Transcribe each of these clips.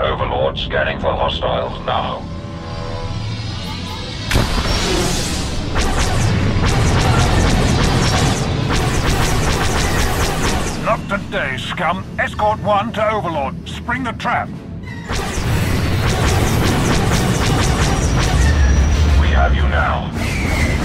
Overlord scanning for hostiles now. Not today, scum. Escort one to Overlord. Spring the trap. We have you now.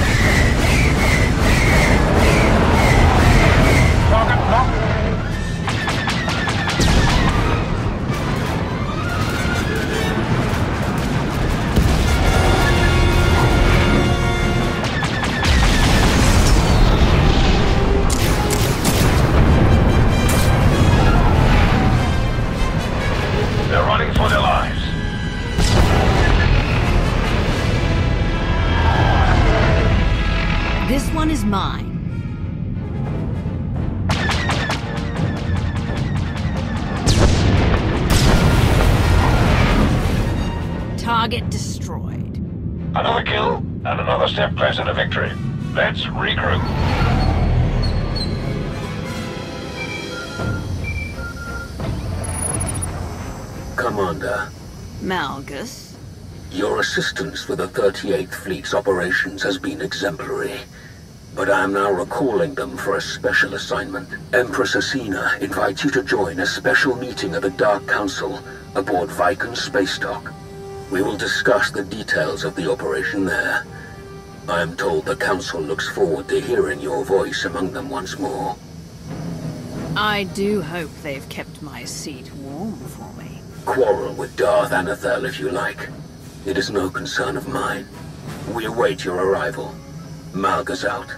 Target destroyed. Another kill, and another step closer to victory. Let's regroup. Commander, Malgus. your assistance with the 38th Fleet's operations has been exemplary. But I am now recalling them for a special assignment. Empress Acina invites you to join a special meeting of the Dark Council aboard Vaiken Space Dock. We will discuss the details of the operation there. I am told the Council looks forward to hearing your voice among them once more. I do hope they've kept my seat warm for me. Quarrel with Darth Anathel if you like. It is no concern of mine. We await your arrival. Malgus out.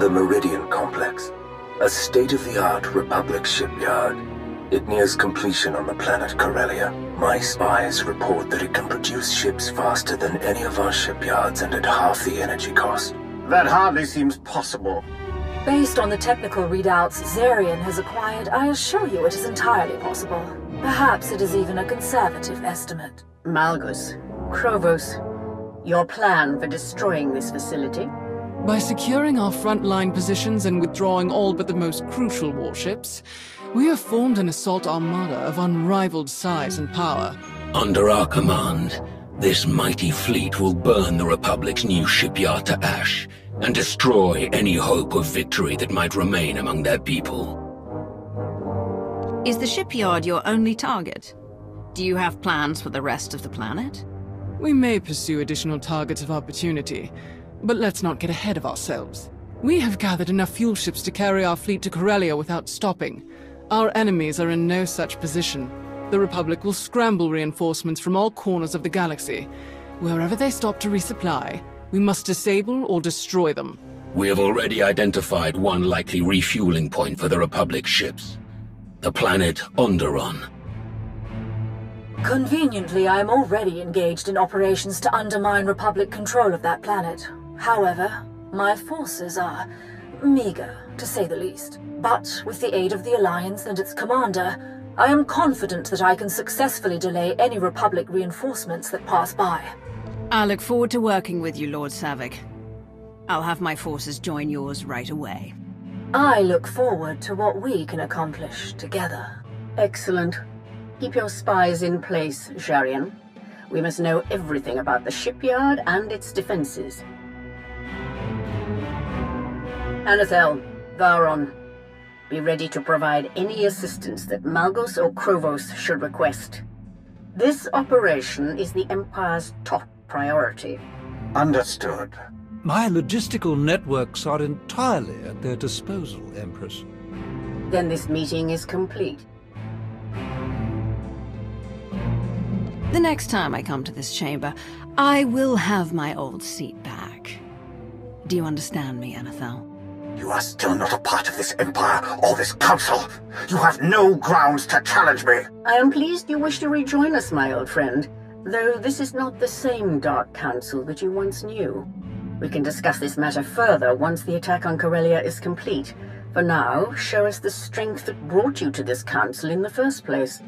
The Meridian Complex. A state-of-the-art Republic shipyard. It nears completion on the planet Corellia. My spies report that it can produce ships faster than any of our shipyards and at half the energy cost. That hardly seems possible. Based on the technical readouts Zarian has acquired, I assure you it is entirely possible. Perhaps it is even a conservative estimate. Malgus, Krovos, your plan for destroying this facility? By securing our frontline positions and withdrawing all but the most crucial warships, we have formed an assault armada of unrivaled size and power. Under our command, this mighty fleet will burn the Republic's new shipyard to ash and destroy any hope of victory that might remain among their people. Is the shipyard your only target? Do you have plans for the rest of the planet? We may pursue additional targets of opportunity, but let's not get ahead of ourselves. We have gathered enough fuel ships to carry our fleet to Corellia without stopping. Our enemies are in no such position. The Republic will scramble reinforcements from all corners of the galaxy. Wherever they stop to resupply, we must disable or destroy them. We have already identified one likely refueling point for the Republic ships. The planet Onderon. Conveniently, I am already engaged in operations to undermine Republic control of that planet. However, my forces are meager, to say the least. But with the aid of the Alliance and its commander, I am confident that I can successfully delay any Republic reinforcements that pass by. I look forward to working with you, Lord Savik. I'll have my forces join yours right away. I look forward to what we can accomplish together. Excellent. Keep your spies in place, Jarian. We must know everything about the shipyard and its defenses. Anathel, Vowrawn, be ready to provide any assistance that Malgus or Krovos should request. This operation is the Empire's top priority. Understood. My logistical networks are entirely at their disposal, Empress. Then this meeting is complete. The next time I come to this chamber, I will have my old seat back. Do you understand me, Anathel? You are still not a part of this Empire or this Council. You have no grounds to challenge me. I am pleased you wish to rejoin us, my old friend, though this is not the same Dark Council that you once knew. We can discuss this matter further once the attack on Corellia is complete. For now, show us the strength that brought you to this council in the first place.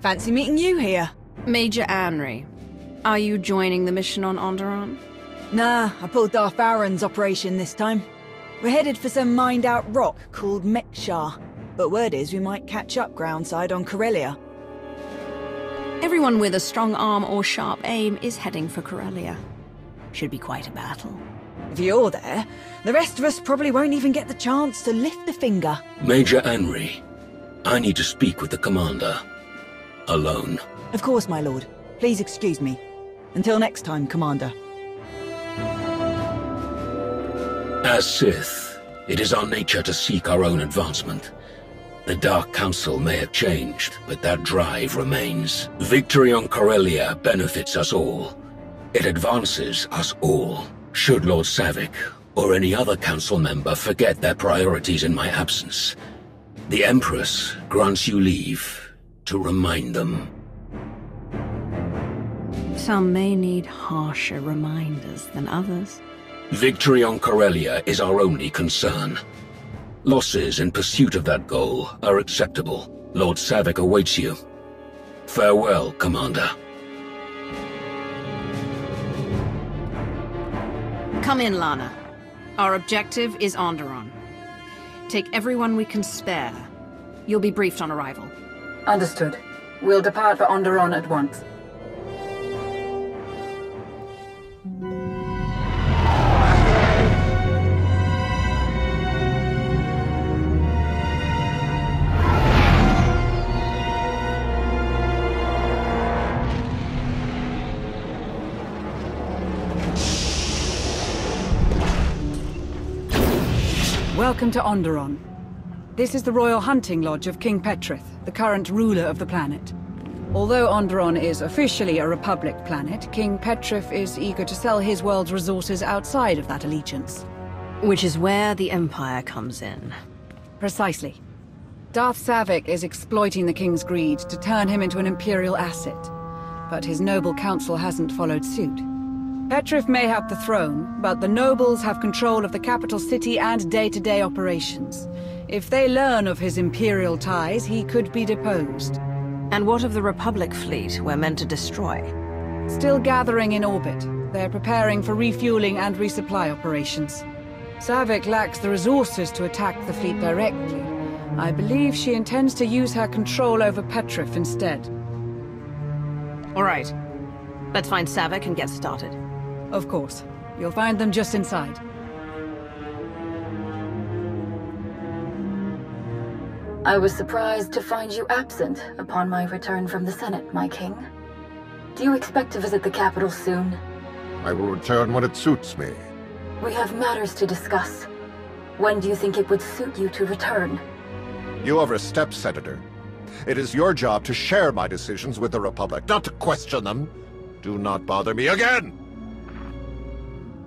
Fancy meeting you here. Major Anri, are you joining the mission on Onderon? Nah, I pulled Darth Vowrawn's operation this time. We're headed for some mined-out rock called Mek-Sha. But word is we might catch up groundside on Corellia. Everyone with a strong arm or sharp aim is heading for Corellia. Should be quite a battle. If you're there, the rest of us probably won't even get the chance to lift a finger. Major Anri, I need to speak with the commander. Alone. Of course, my lord. Please excuse me. Until next time, Commander. As Sith, it is our nature to seek our own advancement. The Dark Council may have changed, but that drive remains. Victory on Corellia benefits us all. It advances us all. Should Lord Savik or any other council member forget their priorities in my absence, the Empress grants you leave to remind them. Some may need harsher reminders than others. Victory on Corellia is our only concern. Losses in pursuit of that goal are acceptable. Lord Savik awaits you. Farewell, Commander. Come in, Lana. Our objective is Onderon. Take everyone we can spare. You'll be briefed on arrival. Understood. We'll depart for Onderon at once. Welcome to Onderon. This is the Royal Hunting Lodge of King Petrith, the current ruler of the planet. Although Onderon is officially a Republic planet, King Petrith is eager to sell his world's resources outside of that allegiance. Which is where the Empire comes in. Precisely. Darth Savik is exploiting the King's greed to turn him into an Imperial asset. But his noble council hasn't followed suit. Petrith may have the throne, but the nobles have control of the capital city and day-to-day -day operations. If they learn of his Imperial ties, he could be deposed. And what of the Republic fleet we're meant to destroy? Still gathering in orbit. They're preparing for refueling and resupply operations. Savik lacks the resources to attack the fleet directly. I believe she intends to use her control over Petrith instead. All right. Let's find Savik and get started. Of course. You'll find them just inside. I was surprised to find you absent upon my return from the Senate, my king. Do you expect to visit the capital soon? I will return when it suits me. We have matters to discuss. When do you think it would suit you to return? You overstep, Senator. It is your job to share my decisions with the Republic, not to question them. Do not bother me again!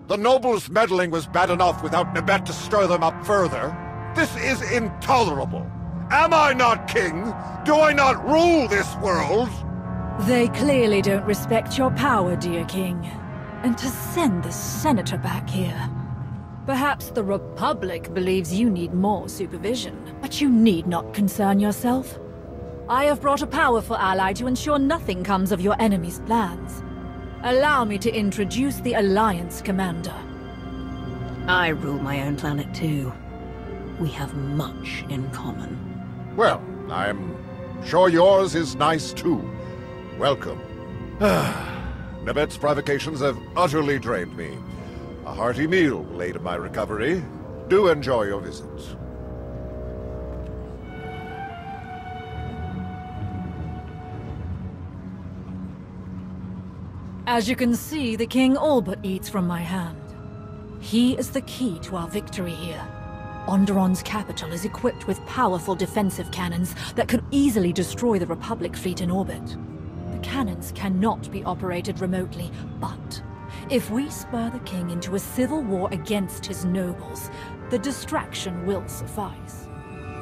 The nobles' meddling was bad enough without Nibet to stir them up further. This is intolerable. Am I not king? Do I not rule this world? They clearly don't respect your power, dear king. And to send the senator back here. Perhaps the Republic believes you need more supervision, but you need not concern yourself. I have brought a powerful ally to ensure nothing comes of your enemy's plans. Allow me to introduce the Alliance Commander. I rule my own planet too. We have much in common. Well, I'm sure yours is nice too. Welcome. Nibet's provocations have utterly drained me. A hearty meal will aid my recovery. Do enjoy your visit. As you can see, the king all but eats from my hand. He is the key to our victory here. Onderon's capital is equipped with powerful defensive cannons that could easily destroy the Republic fleet in orbit. The cannons cannot be operated remotely, but if we spur the king into a civil war against his nobles, the distraction will suffice.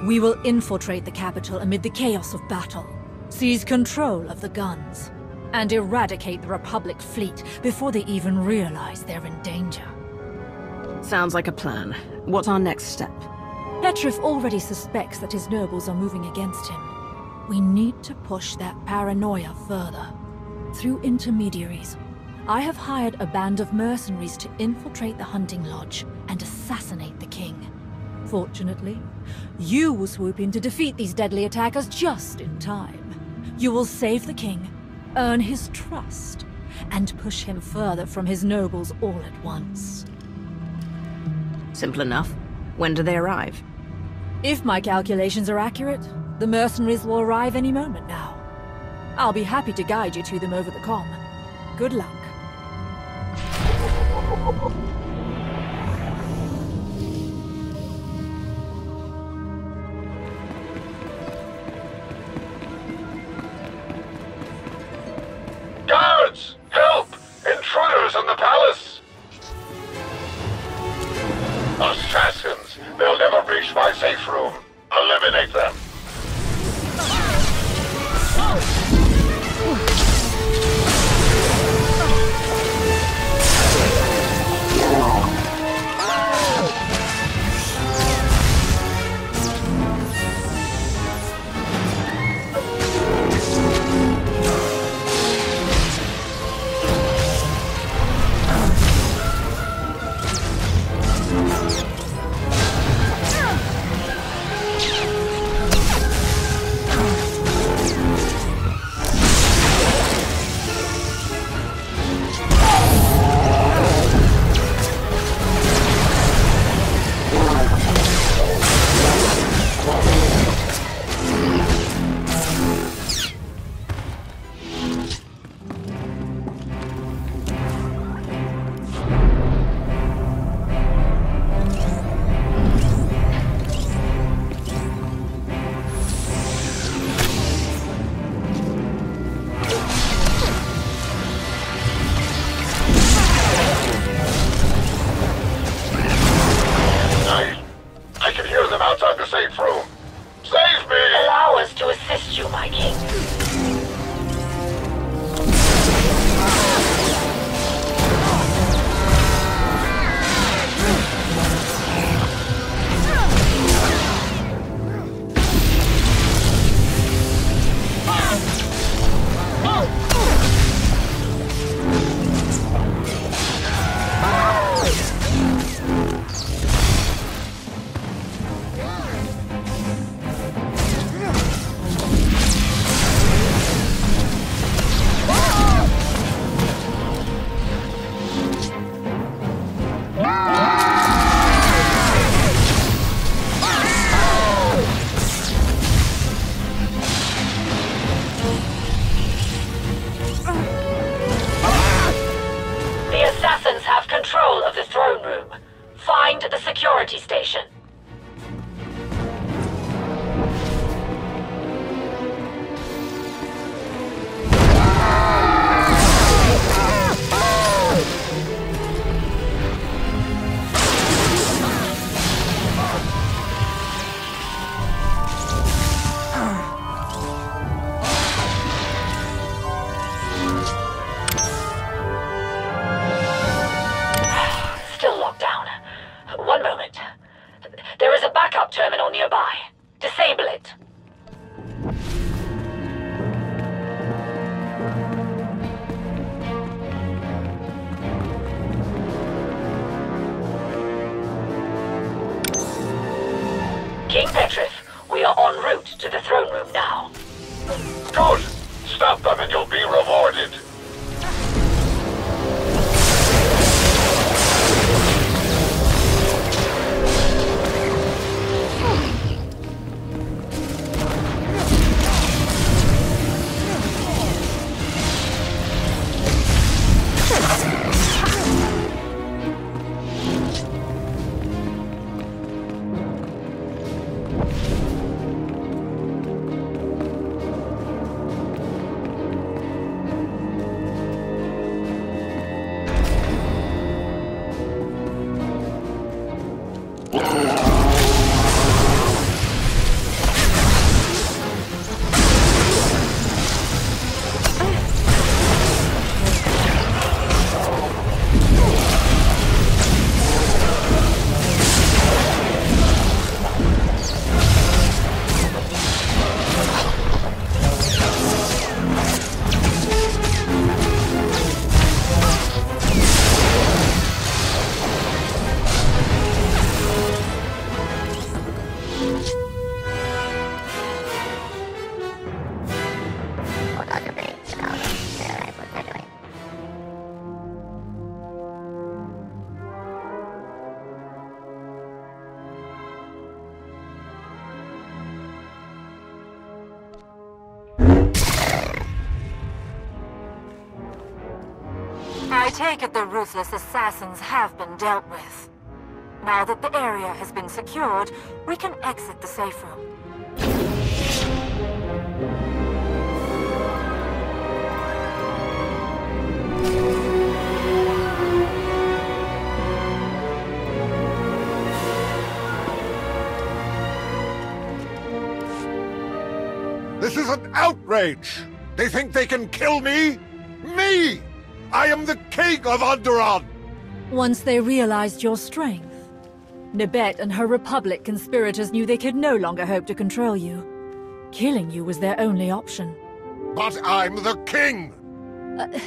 We will infiltrate the capital amid the chaos of battle, seize control of the guns, and eradicate the Republic fleet before they even realize they're in danger. Sounds like a plan. What's our next step? Petrith already suspects that his nobles are moving against him. We need to push that paranoia further. Through intermediaries, I have hired a band of mercenaries to infiltrate the hunting lodge and assassinate the king. Fortunately, you will swoop in to defeat these deadly attackers just in time. You will save the king, earn his trust, and push him further from his nobles all at once. Simple enough. When do they arrive? If my calculations are accurate, the mercenaries will arrive any moment now. I'll be happy to guide you to them over the com. Good luck. Reach my safe room. It the ruthless assassins have been dealt with. Now that the area has been secured, we can exit the safe room. This is an outrage! They think they can kill me? Me! I am the king of Onderon! Once they realized your strength, Nibet and her Republic conspirators knew they could no longer hope to control you. Killing you was their only option. But I'm the king! Uh,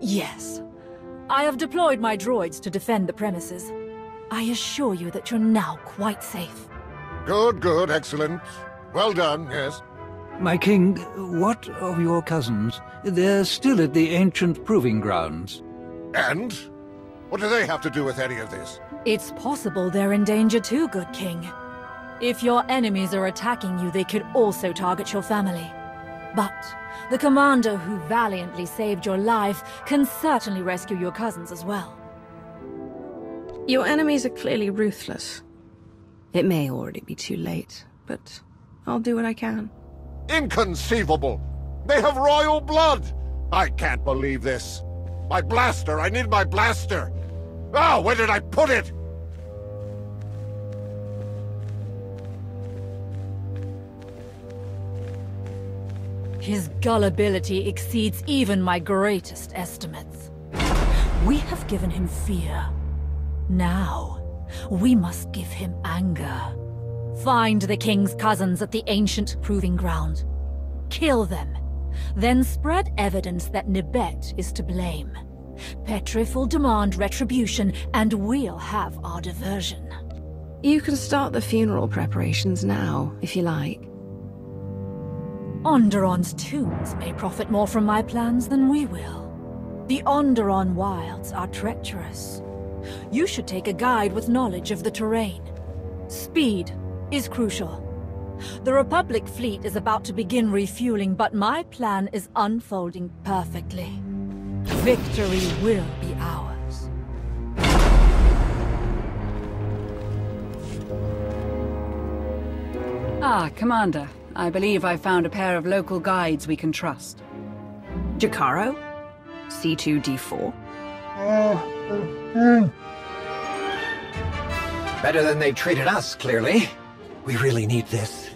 yes. I have deployed my droids to defend the premises. I assure you that you're now quite safe. Good, good, excellent. Well done, yes. My king, what of your cousins? They're still at the ancient proving grounds. And? What do they have to do with any of this? It's possible they're in danger too, good king. If your enemies are attacking you, they could also target your family. But the commander who valiantly saved your life can certainly rescue your cousins as well. Your enemies are clearly ruthless. It may already be too late, but I'll do what I can. Inconceivable! They have royal blood! I can't believe this. My blaster! I need my blaster! Ah, oh, where did I put it? His gullibility exceeds even my greatest estimates. We have given him fear. Now, we must give him anger. Find the king's cousins at the ancient proving ground. Kill them. Then spread evidence that Nibet is to blame. Petrith will demand retribution, and we'll have our diversion. You can start the funeral preparations now, if you like. Onderon's tombs may profit more from my plans than we will. The Onderon wilds are treacherous. You should take a guide with knowledge of the terrain. Speed is crucial. The Republic fleet is about to begin refueling, but my plan is unfolding perfectly. Victory will be ours. Ah, Commander. I believe I found a pair of local guides we can trust. Jakarro? C2D4? Uh, uh, uh. Better than they treated us, clearly. We really need this.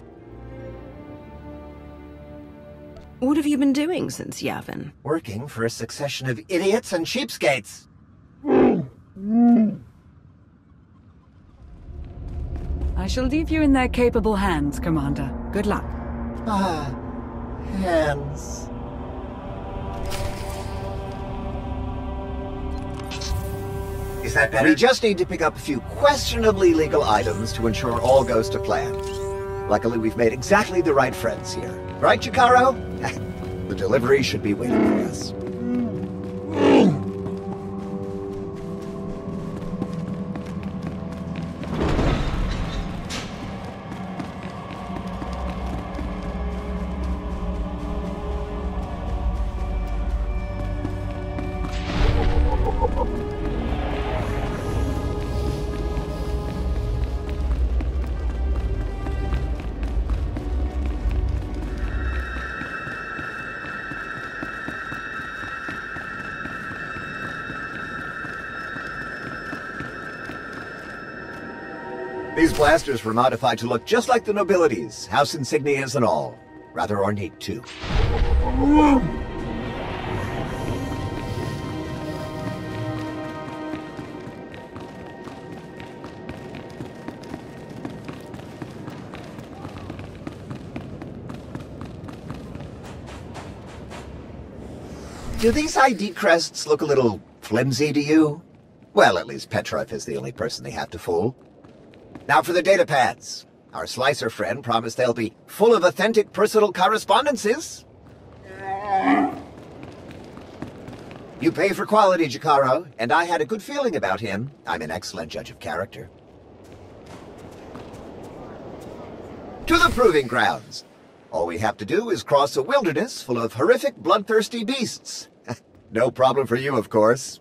What have you been doing since Yavin? Working for a succession of idiots and cheapskates. I shall leave you in their capable hands, Commander. Good luck. Ah, hands. Is that better? We just need to pick up a few questionably legal items to ensure all goes to plan. Luckily, we've made exactly the right friends here. Right, Jakarro? the delivery should be waiting for us. Blasters were modified to look just like the nobilities, house insignias and all. Rather ornate, too. Do these ID crests look a little flimsy to you? Well, at least Petrith is the only person they have to fool. Now for the data pads. Our slicer friend promised they'll be full of authentic personal correspondences. You pay for quality, Jakarro, and I had a good feeling about him. I'm an excellent judge of character. To the proving grounds. All we have to do is cross a wilderness full of horrific, bloodthirsty beasts. no problem for you, of course.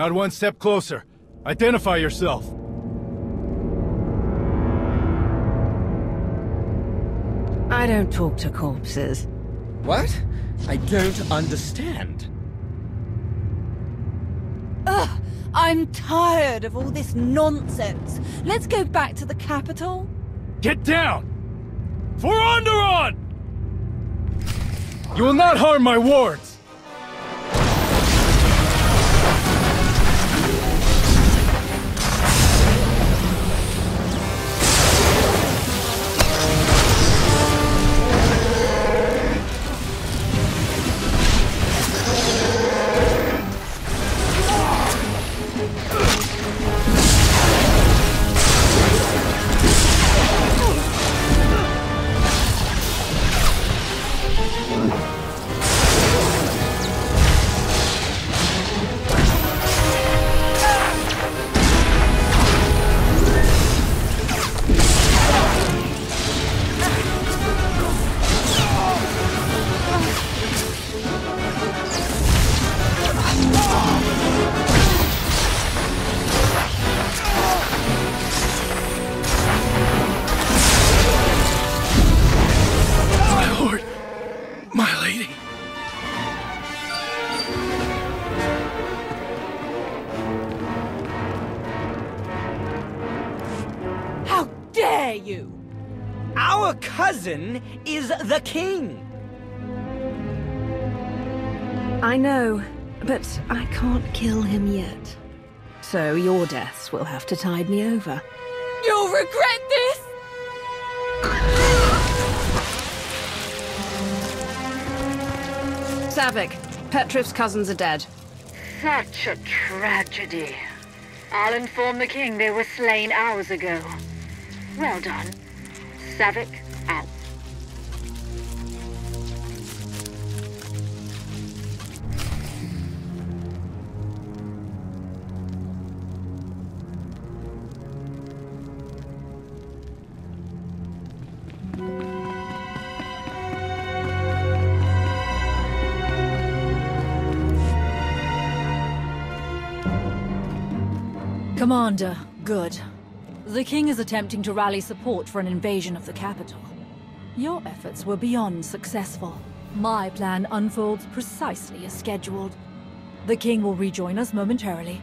Not one step closer. Identify yourself. I don't talk to corpses. What? I don't understand. Ugh! I'm tired of all this nonsense. Let's go back to the capital. Get down! For Onderon! You will not harm my wards! Cousin is the king! I know, but I can't kill him yet. So your deaths will have to tide me over. You'll regret this! Savik, Petrith's cousins are dead. Such a tragedy. I'll inform the king they were slain hours ago. Well done. Savik, Commander, good. The king is attempting to rally support for an invasion of the capital. Your efforts were beyond successful. My plan unfolds precisely as scheduled. The king will rejoin us momentarily.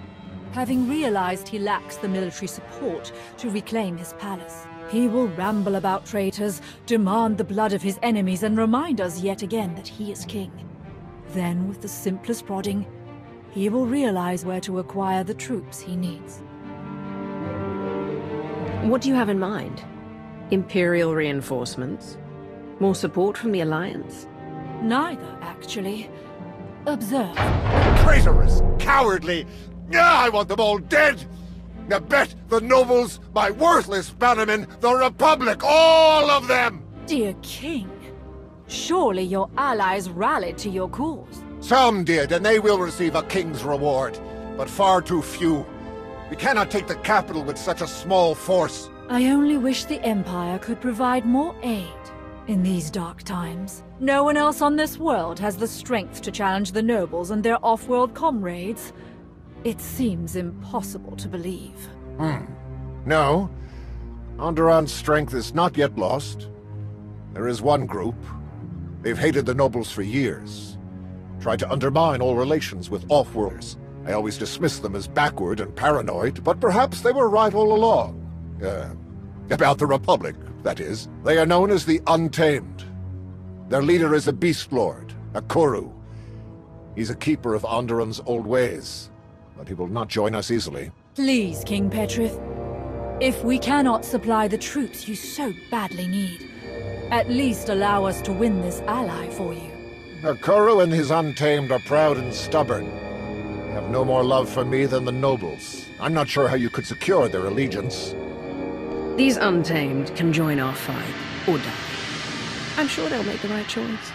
Having realized he lacks the military support to reclaim his palace, he will ramble about traitors, demand the blood of his enemies, and remind us yet again that he is king. Then, with the simplest prodding, he will realize where to acquire the troops he needs. What do you have in mind? Imperial reinforcements? More support from the Alliance? Neither, actually. Observe. Traitorous! Cowardly! Ah, I want them all dead! Now bet the nobles, my worthless bannermen, the Republic, all of them! Dear king, surely your allies rallied to your cause. Some did, and they will receive a king's reward, but far too few. We cannot take the capital with such a small force. I only wish the Empire could provide more aid in these dark times. No one else on this world has the strength to challenge the nobles and their off-world comrades. It seems impossible to believe. Hmm. No. Onderon's strength is not yet lost. There is one group. They've hated the nobles for years. Tried to undermine all relations with off-worlders. I always dismissed them as backward and paranoid, but perhaps they were right all along. Uh, about the Republic, that is. They are known as the Untamed. Their leader is a Beast Lord, Akoru. He's a keeper of Onderon's old ways, but he will not join us easily. Please, King Petrith. If we cannot supply the troops you so badly need, at least allow us to win this ally for you. The Kuru and his Untamed are proud and stubborn. Have no more love for me than the nobles. I'm not sure how you could secure their allegiance. These Untamed can join our fight, or die. I'm sure they'll make the right choice.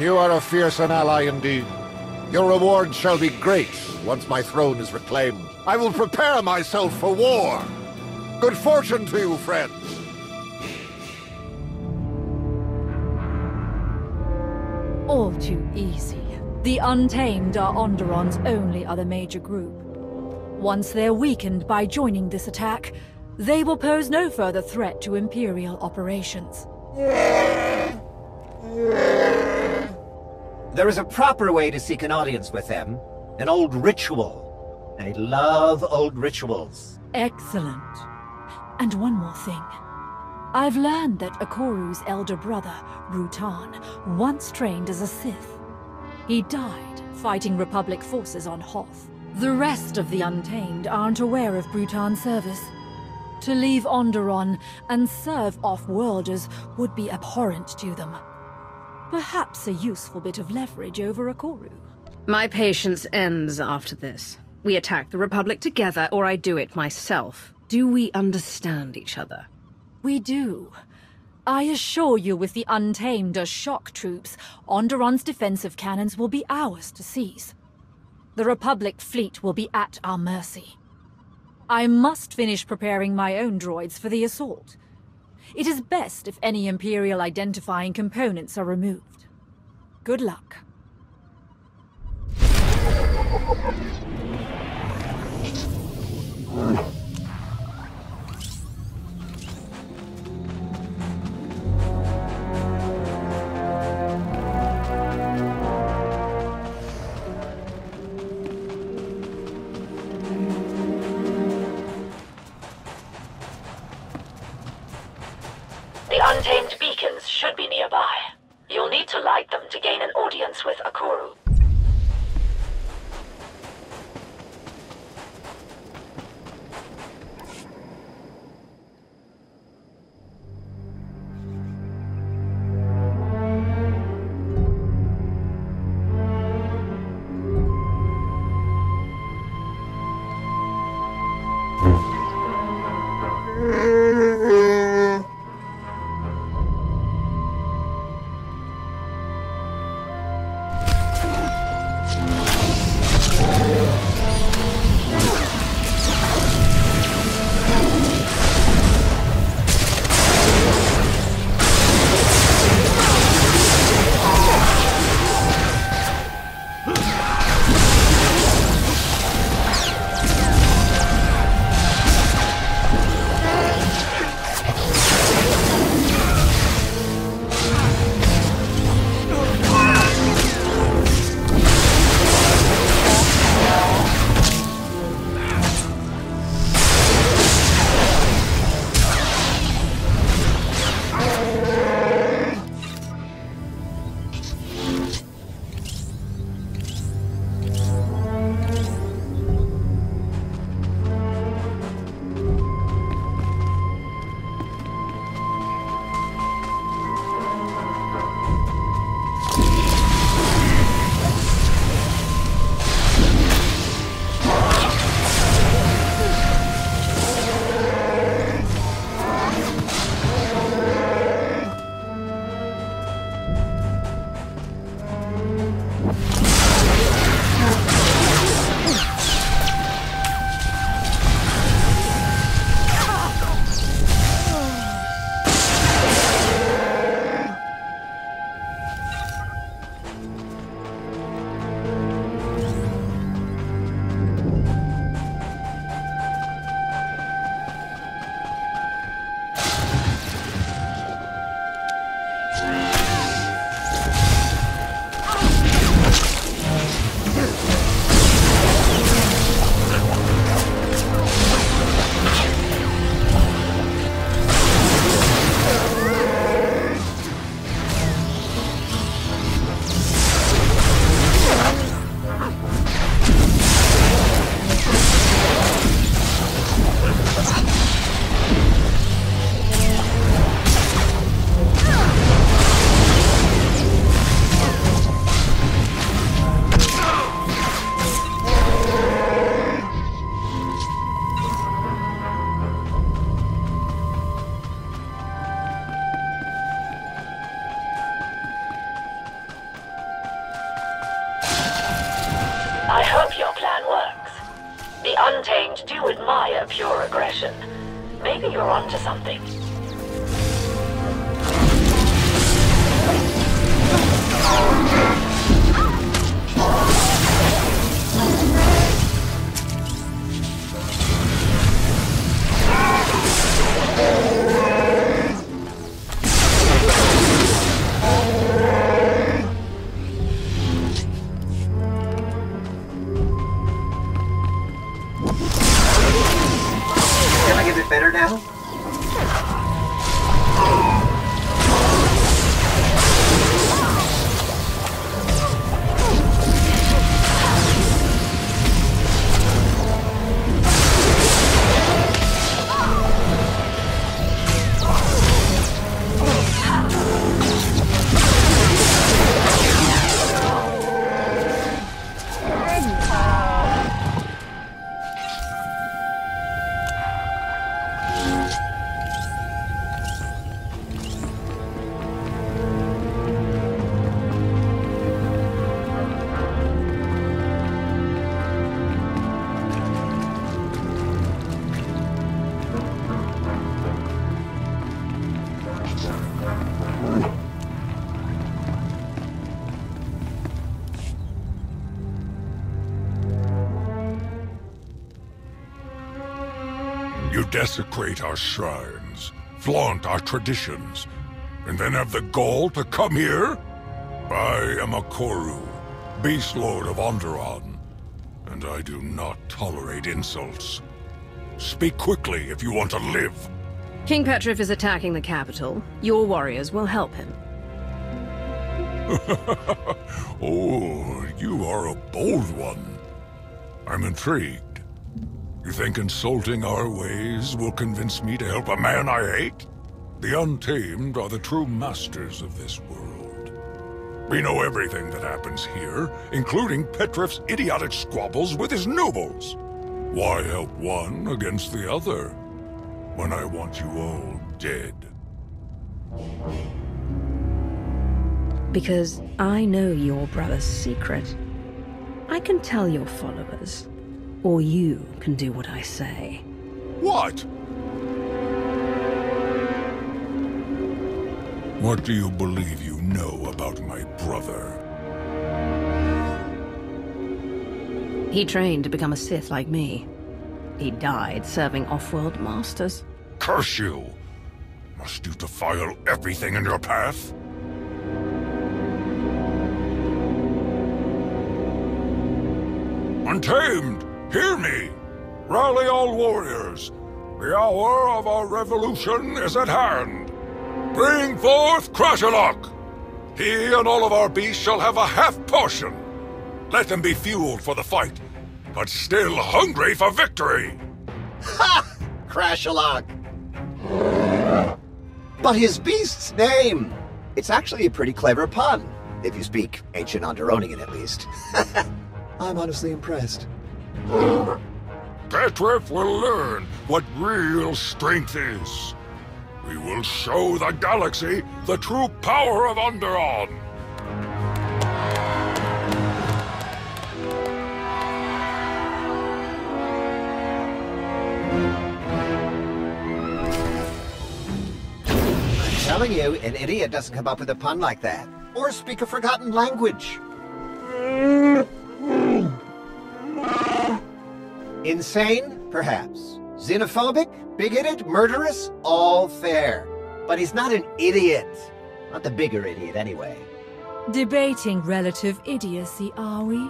You are a fearsome ally indeed. Your reward shall be great once my throne is reclaimed. I will prepare myself for war. Good fortune to you, friends. All too easy. The Untamed are Onderon's only other major group. Once they're weakened by joining this attack, they will pose no further threat to Imperial operations. There is a proper way to seek an audience with them. An old ritual. I love old rituals. Excellent. And one more thing. I've learned that Akoru's elder brother, Rutan, once trained as a Sith. He died fighting Republic forces on Hoth. The rest of the Untamed aren't aware of Brutan's service. To leave Onderon and serve off-worlders would be abhorrent to them. Perhaps a useful bit of leverage over Akoru. My patience ends after this. We attack the Republic together, or I do it myself. Do we understand each other? We do. I assure you with the Untamed as shock troops, Onderon's defensive cannons will be ours to seize. The Republic fleet will be at our mercy. I must finish preparing my own droids for the assault. It is best if any Imperial identifying components are removed. Good luck. should be nearby. You'll need to light them to gain an audience with Akoru. desecrate our shrines, flaunt our traditions, and then have the gall to come here? I am Akoru, Beast Lord of Onderon, and I do not tolerate insults. Speak quickly if you want to live. King Petrith is attacking the capital. Your warriors will help him. oh, you are a bold one. I'm intrigued. Think insulting our ways will convince me to help a man I hate? The Untamed are the true masters of this world. We know everything that happens here, including Petrith's idiotic squabbles with his nobles. Why help one against the other, when I want you all dead? Because I know your brother's secret. I can tell your followers, or you can do what I say. What? What do you believe you know about my brother? He trained to become a Sith like me. He died serving off-world masters. Curse you! Must you defile everything in your path? Untamed, hear me! Rally all warriors! The hour of our revolution is at hand! Bring forth Krashalok! He and all of our beasts shall have a half portion! Let them be fueled for the fight, but still hungry for victory! Ha! Krashalok! But his beast's name! It's actually a pretty clever pun, if you speak ancient Onderonian at least. I'm honestly impressed. Petrith will learn what real strength is. We will show the galaxy the true power of Onderon. I'm telling you, an idiot doesn't come up with a pun like that. Or speak a forgotten language. Insane? Perhaps. Xenophobic? Bigoted? Murderous? All fair. But he's not an idiot. Not the bigger idiot, anyway. Debating relative idiocy, are we?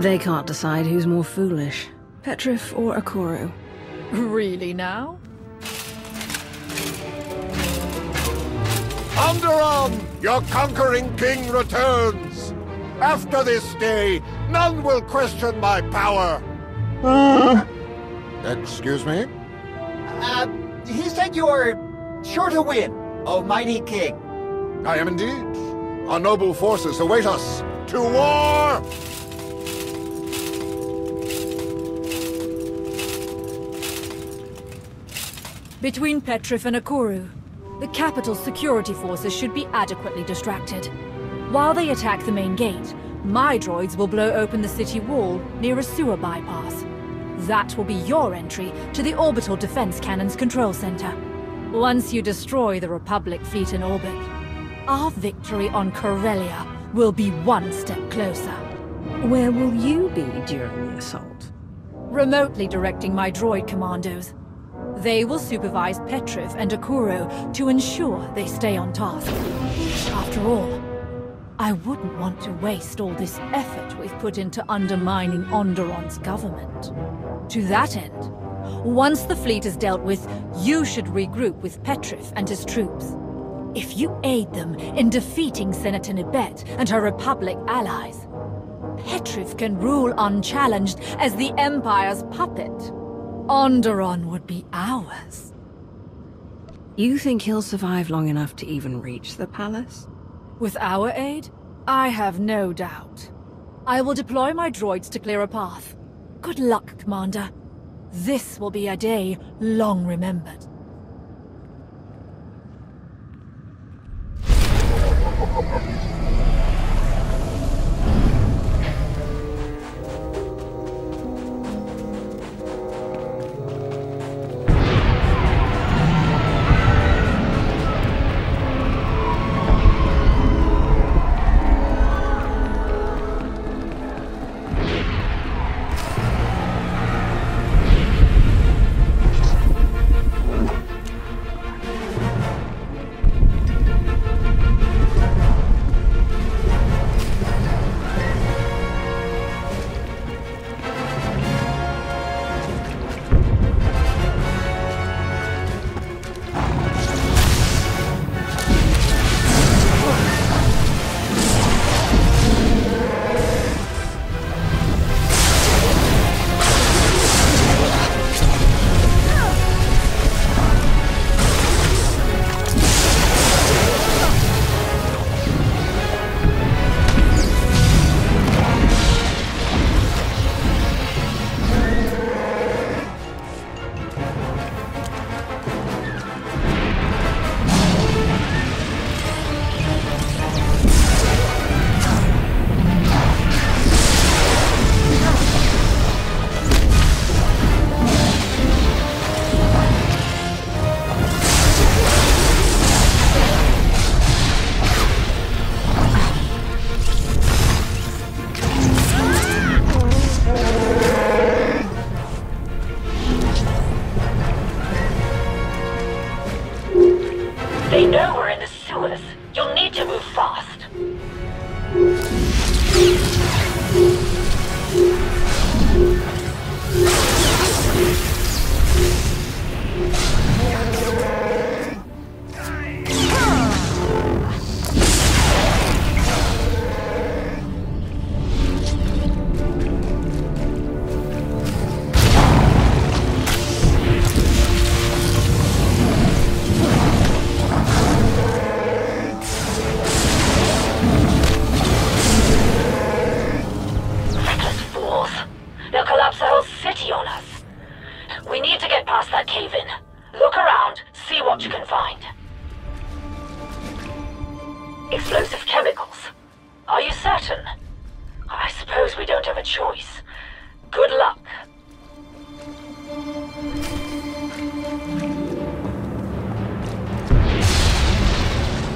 They can't decide who's more foolish, Petrith or Akoru. Really now? Onderon, your conquering king returns. After this day, none will question my power. Excuse me? Uh, he said you're sure to win, oh mighty king. I am indeed. Our noble forces await us. To war! Between Petrith and Akoru, the capital's security forces should be adequately distracted. While they attack the main gate, my droids will blow open the city wall near a sewer bypass. That will be your entry to the Orbital Defense Cannons Control Center. Once you destroy the Republic fleet in orbit, our victory on Corellia will be one step closer. Where will you be during the assault? Remotely directing my droid commandos. They will supervise Petrith and Akoru to ensure they stay on task. After all, I wouldn't want to waste all this effort we've put into undermining Onderon's government. To that end, once the fleet is dealt with, you should regroup with Petrith and his troops. If you aid them in defeating Senator Nibet and her Republic allies, Petrith can rule unchallenged as the Empire's puppet. Onderon would be ours. You think he'll survive long enough to even reach the palace? With our aid, I have no doubt. I will deploy my droids to clear a path. Good luck, Commander. This will be a day long remembered. past that cave-in. Look around, see what you can find. Explosive chemicals. Are you certain? I suppose we don't have a choice. Good luck.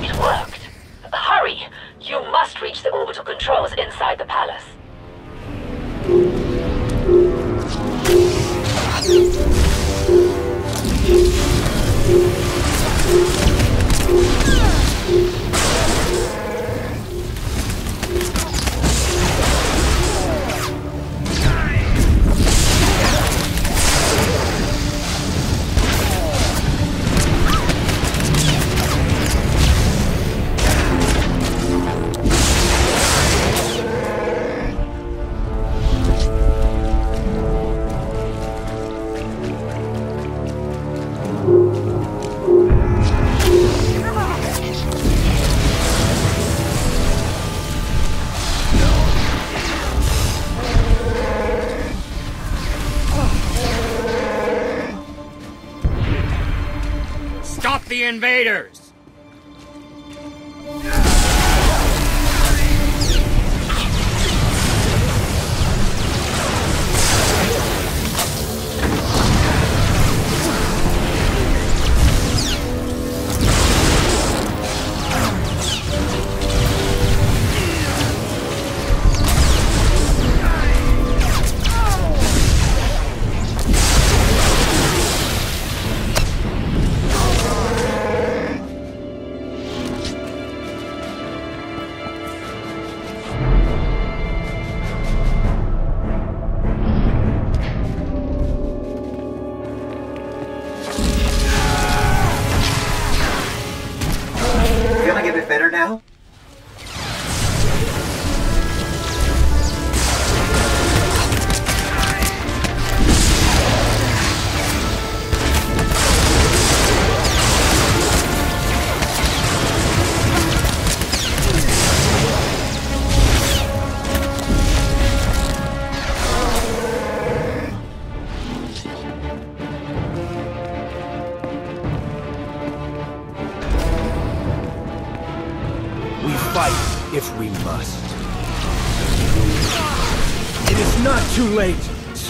It worked. Hurry! You must reach the orbital controls inside the palace. Stop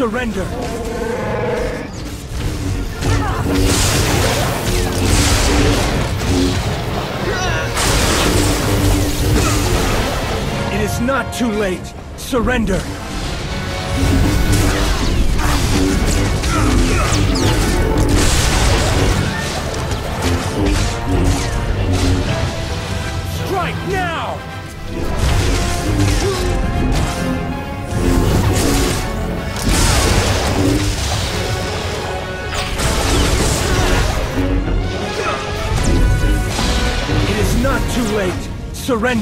Surrender. It is not too late. Surrender.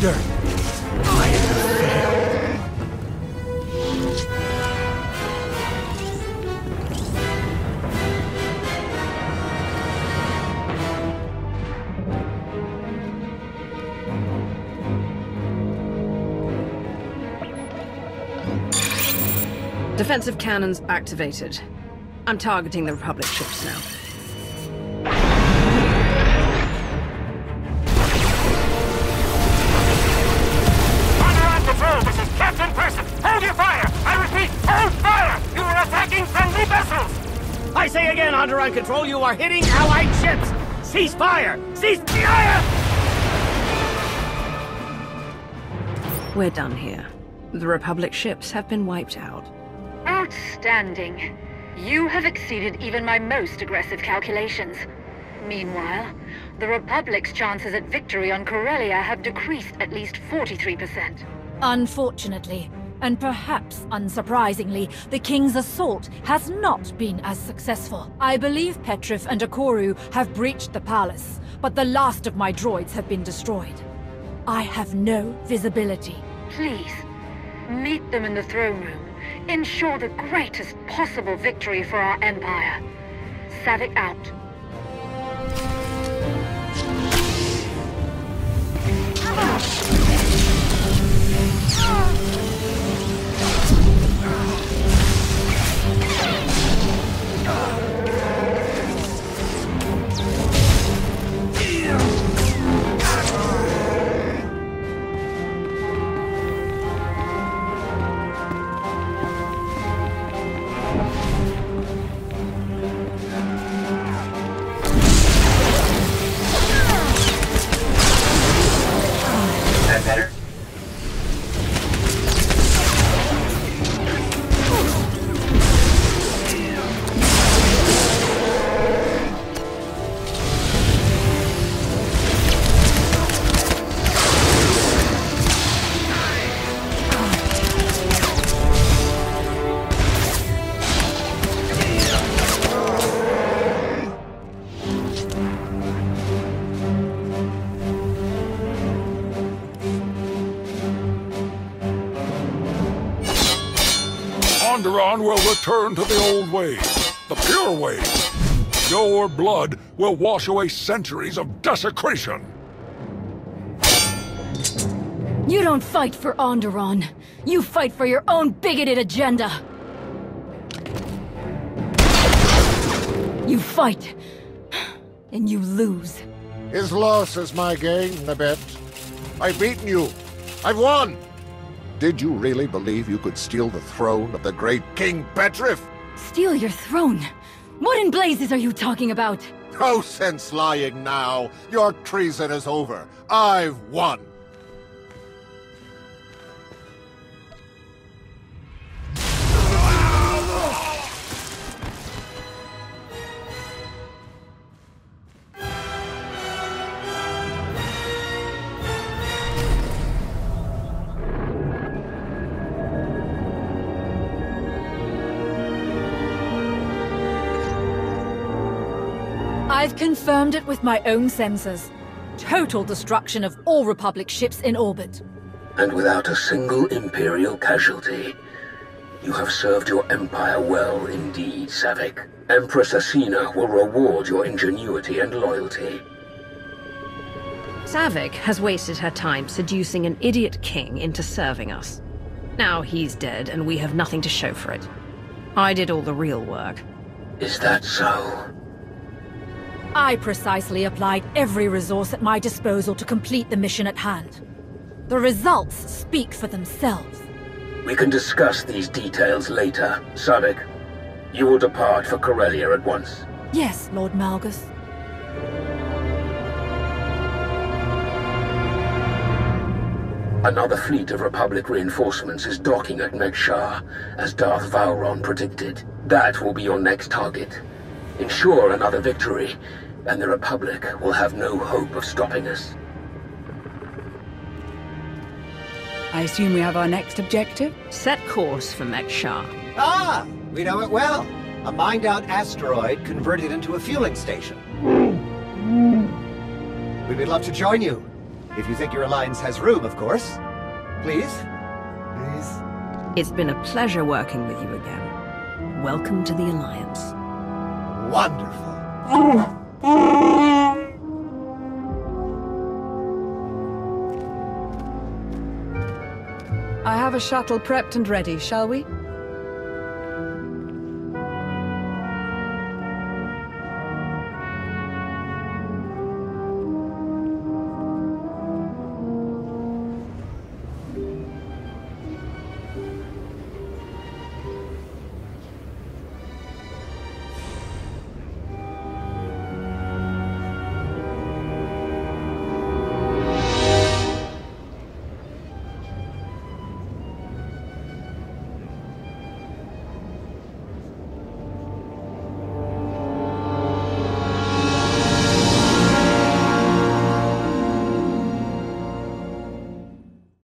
Surrender. I. Defensive cannons activated. I'm targeting the Republic ships now. I say again, Onderon Control, you are hitting Allied ships! Cease fire! Cease fire! We're done here. The Republic ships have been wiped out. Outstanding. You have exceeded even my most aggressive calculations. Meanwhile, the Republic's chances at victory on Corellia have decreased at least 43%. Unfortunately, and perhaps unsurprisingly, the King's assault has not been as successful. I believe Petrith and Akoru have breached the palace, but the last of my droids have been destroyed. I have no visibility. Please, meet them in the throne room. Ensure the greatest possible victory for our Empire. Savik out. Ah! Oh, return to the old ways, the pure ways. Your blood will wash away centuries of desecration. You don't fight for Onderon. You fight for your own bigoted agenda. You fight, and you lose. His loss is my gain, I bet. I've beaten you. I've won! Did you really believe you could steal the throne of the great King Petrith? Steal your throne? What in blazes are you talking about? No sense lying now. Your treason is over. I've won. Confirmed it with my own sensors. Total destruction of all Republic ships in orbit. And without a single Imperial casualty. You have served your Empire well indeed, Savik. Empress Acina will reward your ingenuity and loyalty. Savik has wasted her time seducing an idiot king into serving us. Now he's dead, and we have nothing to show for it. I did all the real work. Is that so? I precisely applied every resource at my disposal to complete the mission at hand. The results speak for themselves. We can discuss these details later, Savik. You will depart for Corellia at once. Yes, Lord Malgus. Another fleet of Republic reinforcements is docking at Mek-Sha, as Darth Vowrawn predicted. That will be your next target. Ensure another victory, and the Republic will have no hope of stopping us. I assume we have our next objective? Set course for Mek-Sha. Ah, we know it well. A mined-out asteroid converted into a fueling station. We would love to join you. If you think your alliance has room, of course. Please? Please? It's been a pleasure working with you again. Welcome to the Alliance. Wonderful. I have a shuttle prepped and ready, shall we?